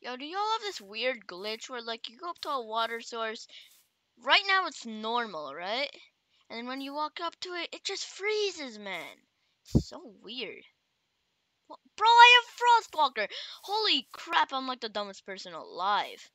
Yo, do y'all have this weird glitch where like you go up to a water source? Right now it's normal, right? And then when you walk up to it, it just freezes, man. It's so weird. Bro, I have Frostwalker. Holy crap, I'm like the dumbest person alive.